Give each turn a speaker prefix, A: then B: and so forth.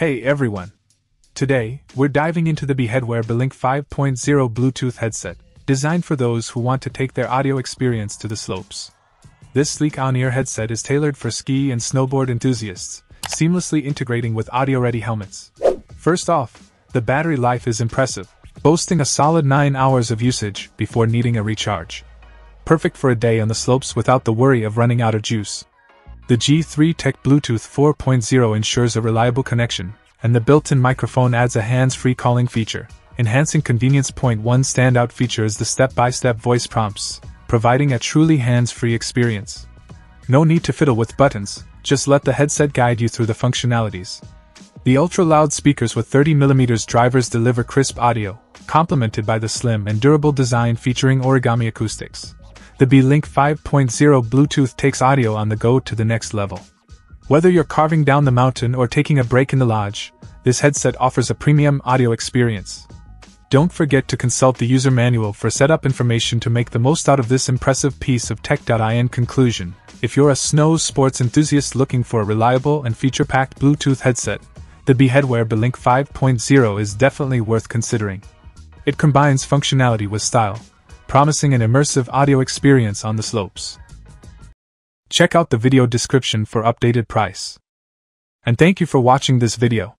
A: Hey everyone! Today, we're diving into the BE Headwear Belink 5.0 Bluetooth headset, designed for those who want to take their audio experience to the slopes. This sleek on ear headset is tailored for ski and snowboard enthusiasts, seamlessly integrating with audio ready helmets. First off, the battery life is impressive, boasting a solid 9 hours of usage before needing a recharge. Perfect for a day on the slopes without the worry of running out of juice. The G3 Tech Bluetooth 4.0 ensures a reliable connection, and the built in microphone adds a hands free calling feature, enhancing convenience. Point one standout feature is the step by step voice prompts, providing a truly hands free experience. No need to fiddle with buttons, just let the headset guide you through the functionalities. The ultra loud speakers with 30mm drivers deliver crisp audio, complemented by the slim and durable design featuring origami acoustics. The B-Link 5.0 Bluetooth takes audio on the go to the next level. Whether you're carving down the mountain or taking a break in the lodge, this headset offers a premium audio experience. Don't forget to consult the user manual for setup information to make the most out of this impressive piece of tech. In conclusion, if you're a snow sports enthusiast looking for a reliable and feature packed Bluetooth headset, the BE Headwear Belink 5.0 is definitely worth considering. It combines functionality with style, promising an immersive audio experience on the slopes. Check out the video description for updated price. And thank you for watching this video.